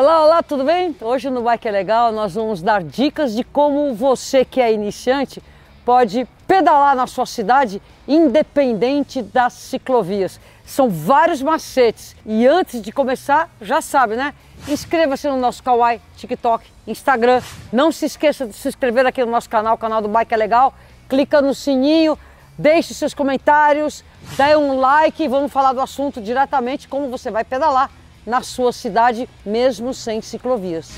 Olá, olá, tudo bem? Hoje no Bike é Legal nós vamos dar dicas de como você que é iniciante pode pedalar na sua cidade independente das ciclovias. São vários macetes e antes de começar, já sabe, né? Inscreva-se no nosso Kawaii, TikTok, Instagram. Não se esqueça de se inscrever aqui no nosso canal, canal do Bike é Legal. Clica no sininho, deixe seus comentários, dê um like e vamos falar do assunto diretamente, como você vai pedalar na sua cidade, mesmo sem ciclovias.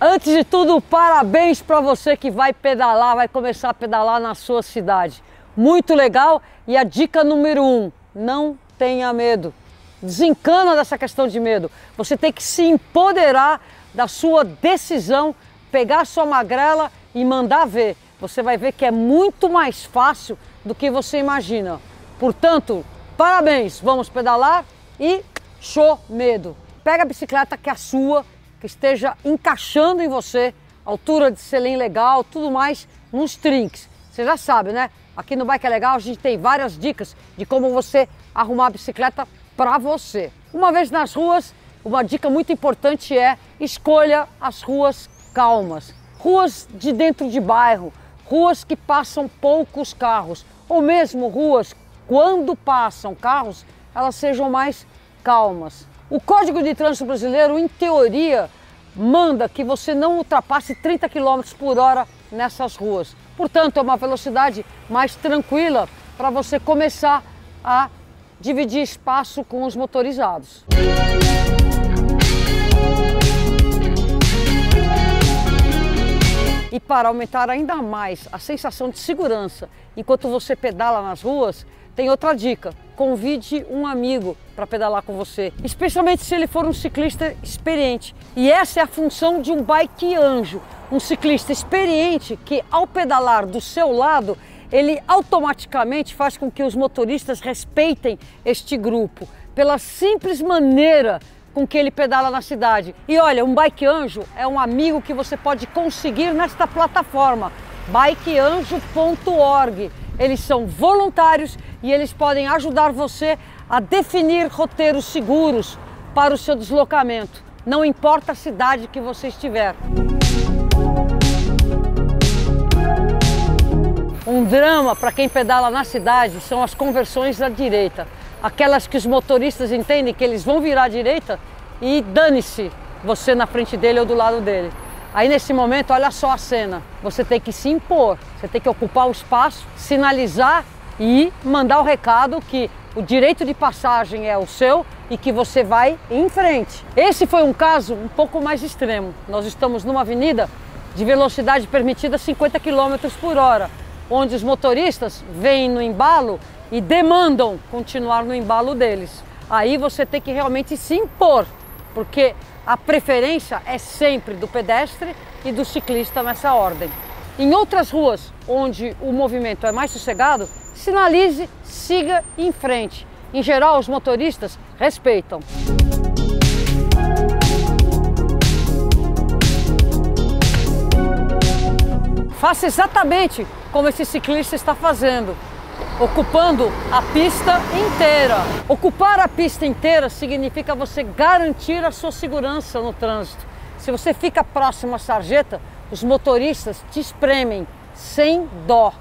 Antes de tudo, parabéns para você que vai pedalar, vai começar a pedalar na sua cidade. Muito legal. E a dica número um: não tenha medo. Desencana dessa questão de medo. Você tem que se empoderar da sua decisão, pegar sua magrela e mandar ver você vai ver que é muito mais fácil do que você imagina. Portanto, parabéns, vamos pedalar e show medo. Pega a bicicleta que é a sua, que esteja encaixando em você, altura de selim legal, tudo mais, nos trinks. Você já sabe, né? Aqui no Bike é Legal a gente tem várias dicas de como você arrumar a bicicleta para você. Uma vez nas ruas, uma dica muito importante é escolha as ruas calmas. Ruas de dentro de bairro, ruas que passam poucos carros, ou mesmo ruas, quando passam carros, elas sejam mais calmas. O Código de Trânsito Brasileiro, em teoria, manda que você não ultrapasse 30 km por hora nessas ruas. Portanto, é uma velocidade mais tranquila para você começar a dividir espaço com os motorizados. E para aumentar ainda mais a sensação de segurança enquanto você pedala nas ruas, tem outra dica: convide um amigo para pedalar com você, especialmente se ele for um ciclista experiente. E essa é a função de um bike anjo, um ciclista experiente que, ao pedalar do seu lado, ele automaticamente faz com que os motoristas respeitem este grupo pela simples maneira com que ele pedala na cidade. E olha, um bike anjo é um amigo que você pode conseguir nesta plataforma, bikeanjo.org. Eles são voluntários e eles podem ajudar você a definir roteiros seguros para o seu deslocamento, não importa a cidade que você estiver. Um drama para quem pedala na cidade são as conversões da direita aquelas que os motoristas entendem que eles vão virar à direita e dane-se você na frente dele ou do lado dele. Aí nesse momento, olha só a cena. Você tem que se impor, você tem que ocupar o espaço, sinalizar e mandar o recado que o direito de passagem é o seu e que você vai em frente. Esse foi um caso um pouco mais extremo. Nós estamos numa avenida de velocidade permitida 50 km por hora, onde os motoristas vêm no embalo e demandam continuar no embalo deles. Aí você tem que realmente se impor, porque a preferência é sempre do pedestre e do ciclista nessa ordem. Em outras ruas onde o movimento é mais sossegado, sinalize, siga em frente. Em geral, os motoristas respeitam. Faça exatamente como esse ciclista está fazendo ocupando a pista inteira. Ocupar a pista inteira significa você garantir a sua segurança no trânsito. Se você fica próximo à sarjeta, os motoristas te espremem sem dó.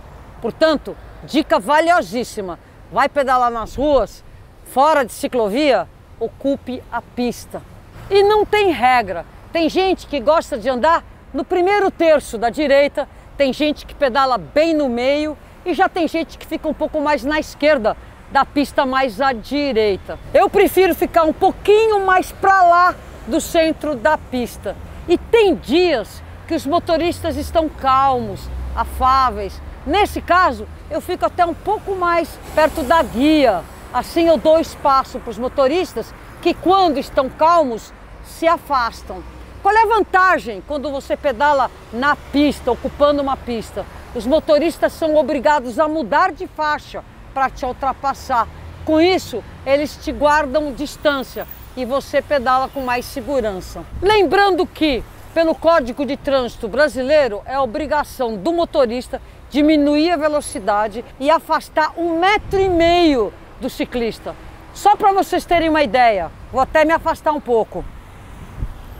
Portanto, dica valiosíssima: vai pedalar nas ruas, fora de ciclovia, ocupe a pista. E não tem regra. Tem gente que gosta de andar no primeiro terço da direita, tem gente que pedala bem no meio e já tem gente que fica um pouco mais na esquerda da pista mais à direita. Eu prefiro ficar um pouquinho mais para lá do centro da pista. E tem dias que os motoristas estão calmos, afáveis. Nesse caso, eu fico até um pouco mais perto da guia. Assim eu dou espaço para os motoristas que quando estão calmos se afastam. Qual é a vantagem quando você pedala na pista, ocupando uma pista? Os motoristas são obrigados a mudar de faixa para te ultrapassar. Com isso, eles te guardam distância e você pedala com mais segurança. Lembrando que, pelo Código de Trânsito Brasileiro, é obrigação do motorista diminuir a velocidade e afastar um metro e meio do ciclista. Só para vocês terem uma ideia, vou até me afastar um pouco.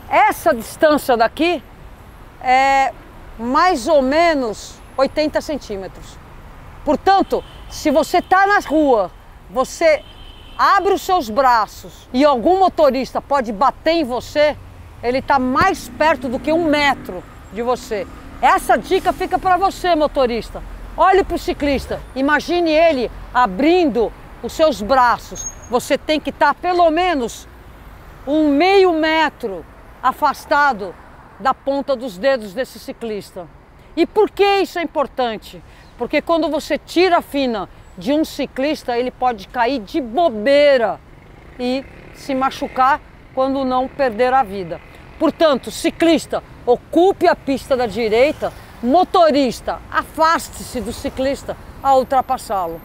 Essa distância daqui é mais ou menos 80 centímetros. Portanto, se você está na rua, você abre os seus braços e algum motorista pode bater em você, ele está mais perto do que um metro de você. Essa dica fica para você, motorista. Olhe para o ciclista, imagine ele abrindo os seus braços. Você tem que estar tá pelo menos um meio metro afastado da ponta dos dedos desse ciclista. E por que isso é importante? Porque quando você tira a fina de um ciclista, ele pode cair de bobeira e se machucar quando não perder a vida. Portanto, ciclista, ocupe a pista da direita, motorista, afaste-se do ciclista a ultrapassá-lo.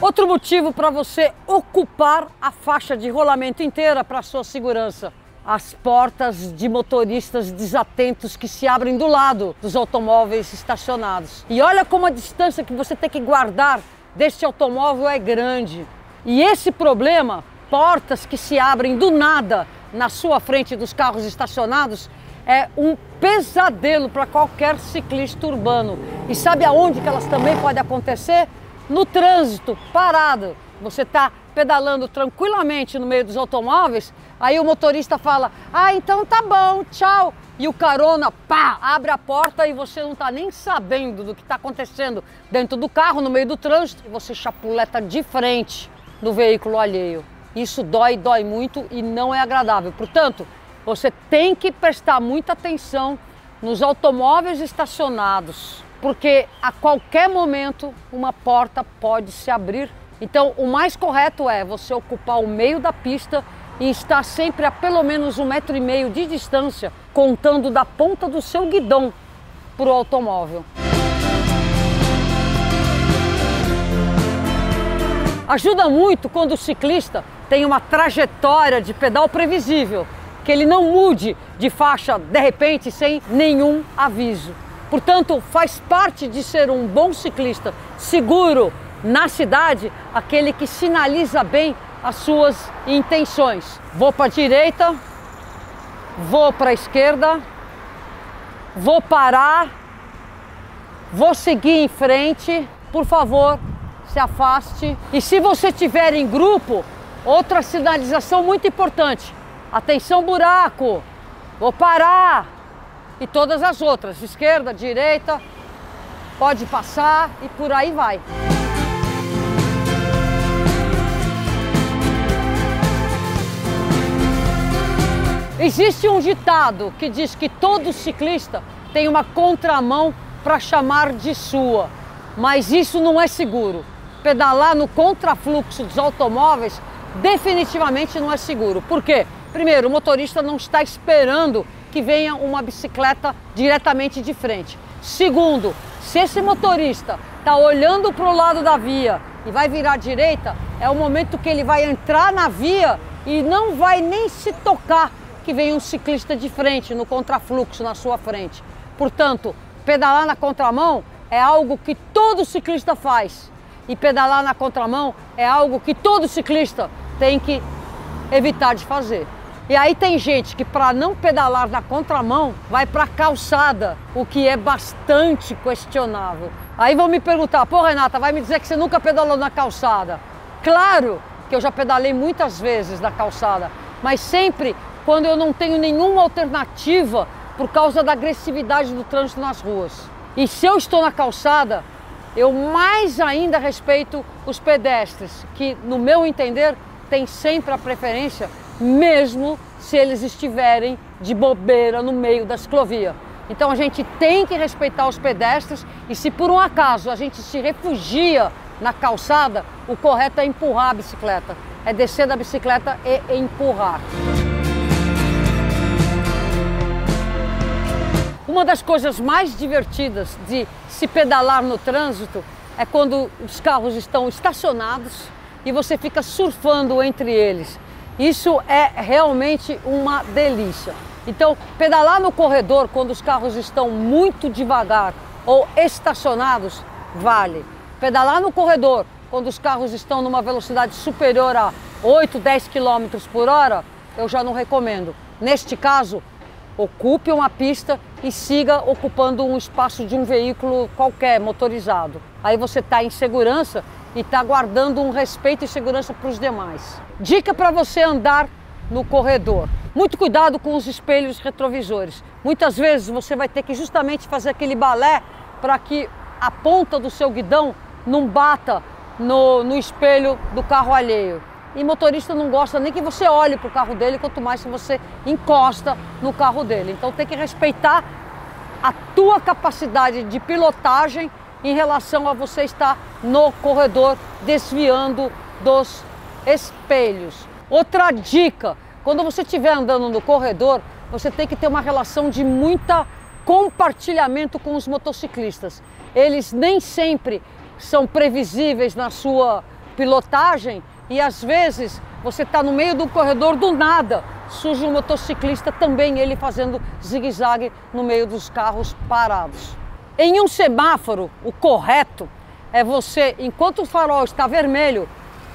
Outro motivo para você ocupar a faixa de rolamento inteira para sua segurança as portas de motoristas desatentos que se abrem do lado dos automóveis estacionados. E olha como a distância que você tem que guardar deste automóvel é grande. E esse problema, portas que se abrem do nada na sua frente dos carros estacionados, é um pesadelo para qualquer ciclista urbano. E sabe aonde que elas também podem acontecer? No trânsito, parado. Você está pedalando tranquilamente no meio dos automóveis, aí o motorista fala: Ah, então tá bom, tchau. E o carona, pá, abre a porta e você não está nem sabendo do que está acontecendo dentro do carro, no meio do trânsito, e você chapuleta de frente no veículo alheio. Isso dói, dói muito e não é agradável. Portanto, você tem que prestar muita atenção nos automóveis estacionados, porque a qualquer momento uma porta pode se abrir então, o mais correto é você ocupar o meio da pista e estar sempre a pelo menos um metro e meio de distância, contando da ponta do seu guidão para o automóvel. Ajuda muito quando o ciclista tem uma trajetória de pedal previsível, que ele não mude de faixa de repente sem nenhum aviso. Portanto, faz parte de ser um bom ciclista seguro, na cidade aquele que sinaliza bem as suas intenções. Vou para a direita, vou para a esquerda, vou parar, vou seguir em frente. Por favor, se afaste. E se você estiver em grupo, outra sinalização muito importante: atenção, buraco, vou parar. E todas as outras, esquerda, direita, pode passar e por aí vai. Existe um ditado que diz que todo ciclista tem uma contramão para chamar de sua, mas isso não é seguro. Pedalar no contrafluxo dos automóveis definitivamente não é seguro. Por quê? Primeiro, o motorista não está esperando que venha uma bicicleta diretamente de frente. Segundo, se esse motorista está olhando para o lado da via e vai virar à direita, é o momento que ele vai entrar na via e não vai nem se tocar que vem um ciclista de frente, no contrafluxo na sua frente. Portanto, pedalar na contramão é algo que todo ciclista faz. E pedalar na contramão é algo que todo ciclista tem que evitar de fazer. E aí tem gente que para não pedalar na contramão vai para calçada, o que é bastante questionável. Aí vão me perguntar, pô Renata, vai me dizer que você nunca pedalou na calçada? Claro que eu já pedalei muitas vezes na calçada, mas sempre quando eu não tenho nenhuma alternativa por causa da agressividade do trânsito nas ruas. E se eu estou na calçada, eu mais ainda respeito os pedestres, que, no meu entender, têm sempre a preferência, mesmo se eles estiverem de bobeira no meio da ciclovia. Então a gente tem que respeitar os pedestres e se por um acaso a gente se refugia na calçada, o correto é empurrar a bicicleta, é descer da bicicleta e empurrar. Uma das coisas mais divertidas de se pedalar no trânsito é quando os carros estão estacionados e você fica surfando entre eles. Isso é realmente uma delícia. Então, pedalar no corredor quando os carros estão muito devagar ou estacionados, vale. Pedalar no corredor quando os carros estão numa velocidade superior a 8, 10 km por hora, eu já não recomendo. Neste caso, ocupe uma pista e siga ocupando um espaço de um veículo qualquer, motorizado. Aí você está em segurança e está guardando um respeito e segurança para os demais. Dica para você andar no corredor. Muito cuidado com os espelhos retrovisores. Muitas vezes você vai ter que justamente fazer aquele balé para que a ponta do seu guidão não bata no, no espelho do carro alheio. E motorista não gosta nem que você olhe para o carro dele, quanto mais se você encosta no carro dele. Então tem que respeitar a tua capacidade de pilotagem em relação a você estar no corredor desviando dos espelhos. Outra dica, quando você estiver andando no corredor, você tem que ter uma relação de muita compartilhamento com os motociclistas. Eles nem sempre são previsíveis na sua pilotagem e às vezes você está no meio do corredor do nada, surge um motociclista também ele fazendo zigue-zague no meio dos carros parados. Em um semáforo, o correto é você, enquanto o farol está vermelho,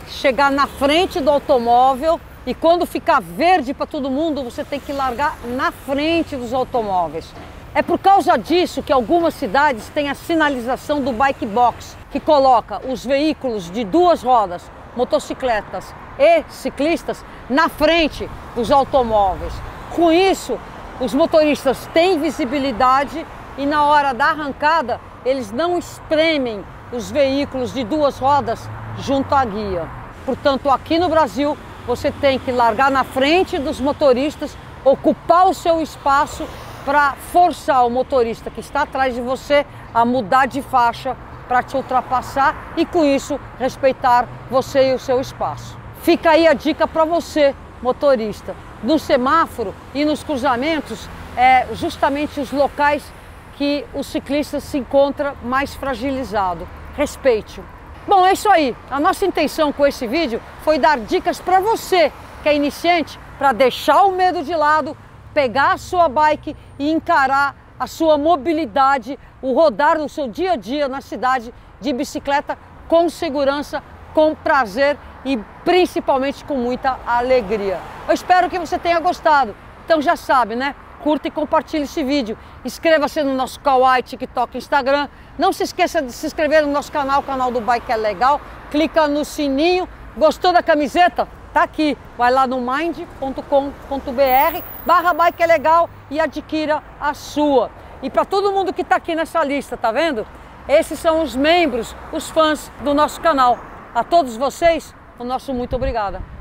chegar na frente do automóvel e quando ficar verde para todo mundo, você tem que largar na frente dos automóveis. É por causa disso que algumas cidades têm a sinalização do bike box, que coloca os veículos de duas rodas, motocicletas e ciclistas na frente dos automóveis. Com isso, os motoristas têm visibilidade e na hora da arrancada eles não espremem os veículos de duas rodas junto à guia. Portanto, aqui no Brasil, você tem que largar na frente dos motoristas, ocupar o seu espaço para forçar o motorista que está atrás de você a mudar de faixa para te ultrapassar e com isso respeitar você e o seu espaço. Fica aí a dica para você, motorista. No semáforo e nos cruzamentos, é justamente os locais que o ciclista se encontra mais fragilizado. Respeite-o. Bom, é isso aí. A nossa intenção com esse vídeo foi dar dicas para você que é iniciante para deixar o medo de lado pegar a sua bike e encarar a sua mobilidade, o rodar no seu dia a dia na cidade de bicicleta com segurança, com prazer e principalmente com muita alegria. Eu espero que você tenha gostado. Então já sabe, né? Curta e compartilhe esse vídeo. Inscreva-se no nosso Kawaii, TikTok, Instagram. Não se esqueça de se inscrever no nosso canal, o canal do Bike é Legal. Clica no sininho. Gostou da camiseta? Tá aqui, vai lá no mind.com.br barra bike é legal e adquira a sua. E para todo mundo que está aqui nessa lista, tá vendo? Esses são os membros, os fãs do nosso canal. A todos vocês, o nosso muito obrigada.